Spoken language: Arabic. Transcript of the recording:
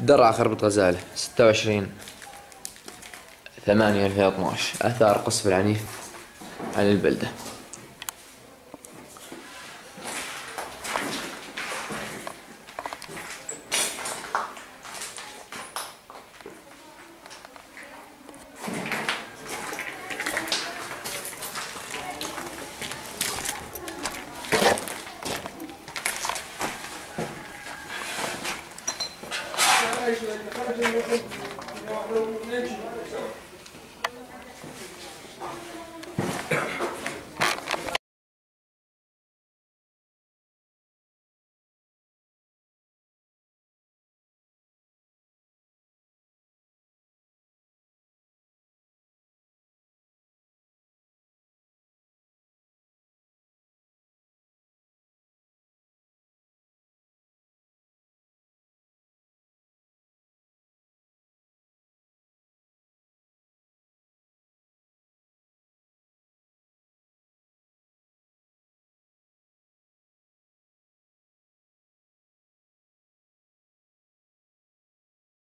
درعا خربة غزالة 26 8 2012 آثار قصف العنيف على البلدة.